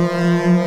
Música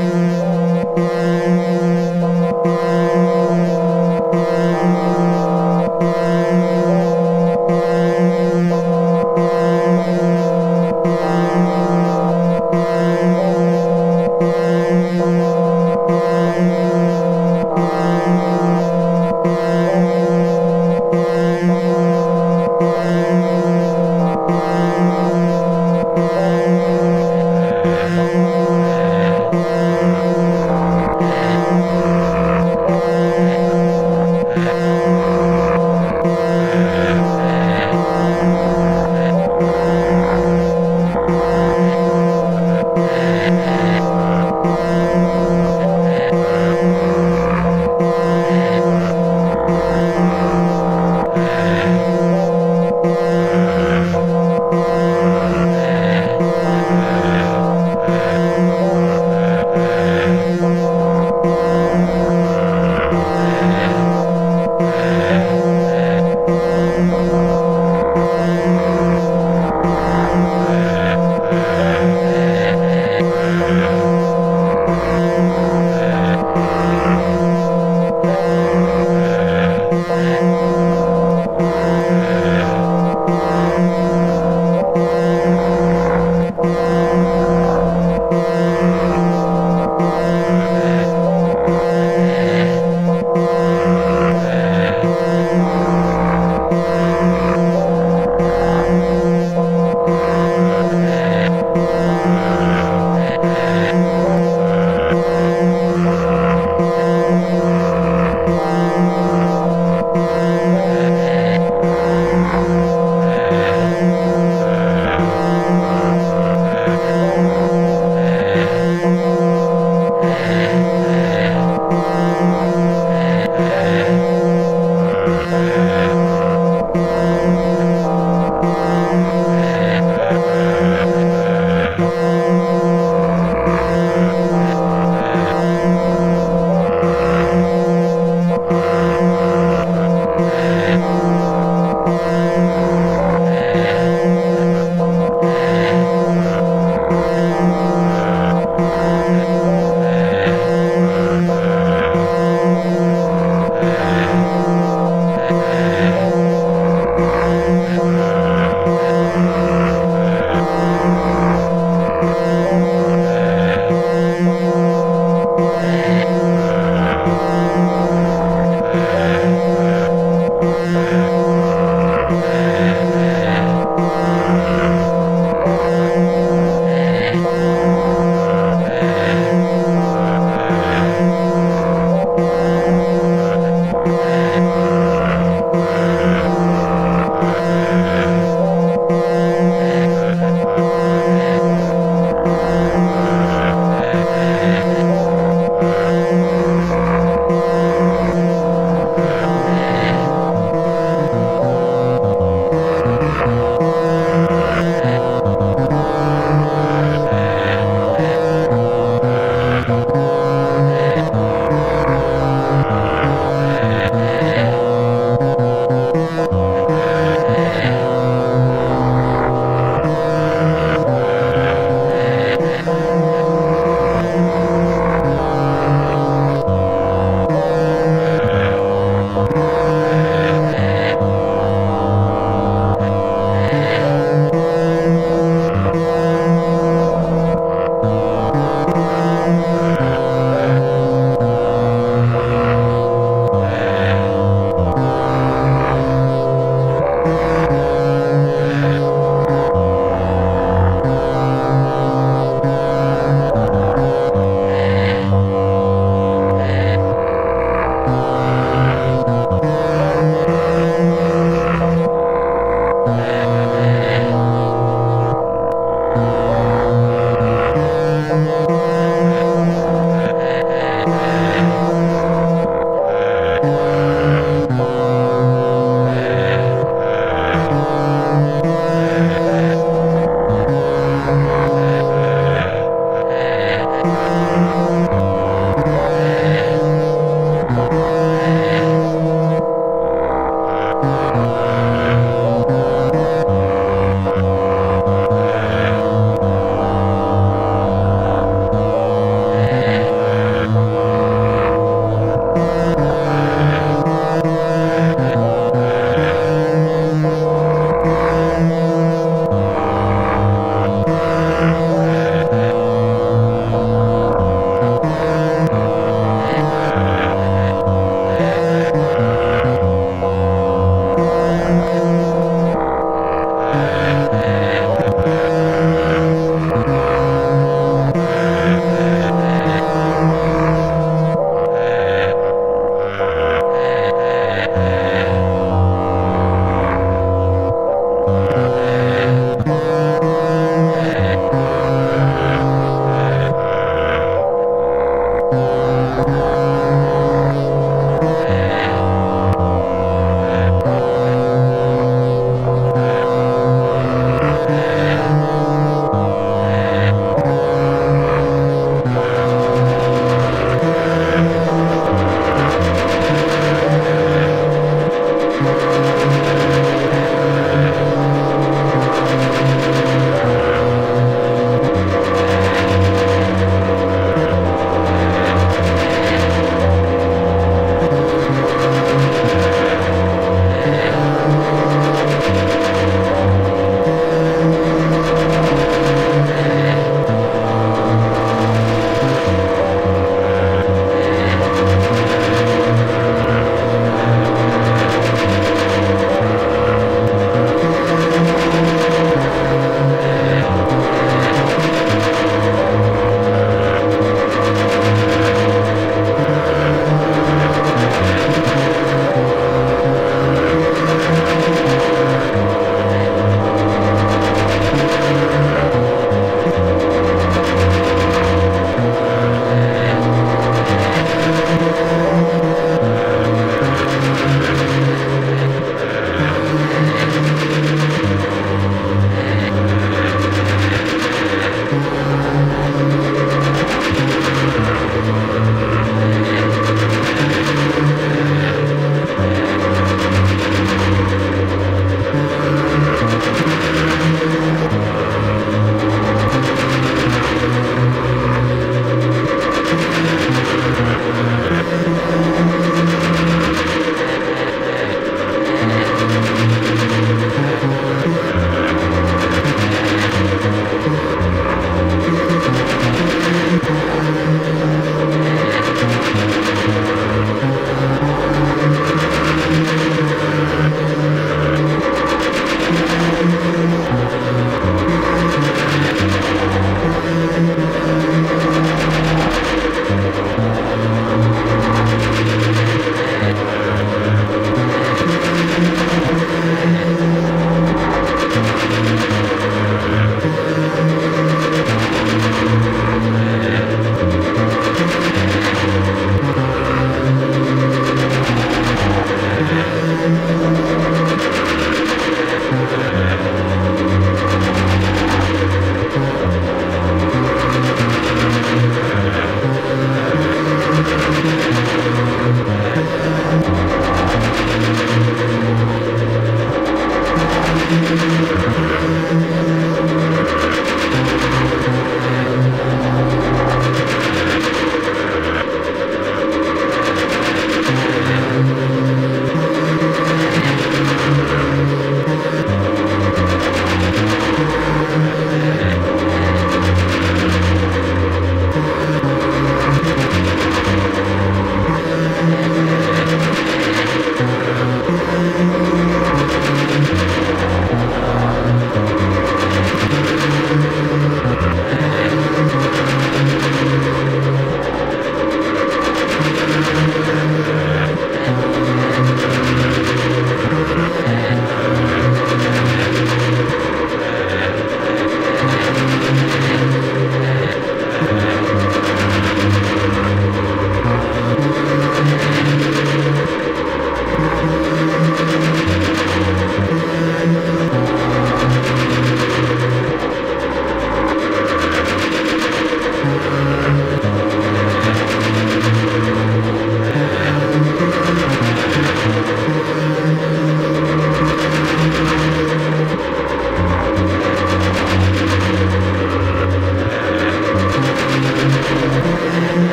Música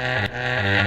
Uh, uh, uh.